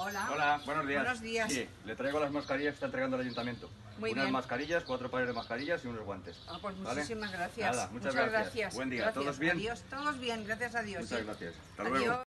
Hola. Hola, buenos días. Buenos días. Sí, le traigo las mascarillas que está entregando el ayuntamiento. Muy Unas bien. mascarillas, cuatro pares de mascarillas y unos guantes. Ah, pues ¿Vale? muchísimas gracias. Nada, muchas, gracias. Buen día. Gracias. ¿Todos bien? Adiós, todos bien, gracias a Dios. Muchas sí. gracias. Hasta Adiós. luego.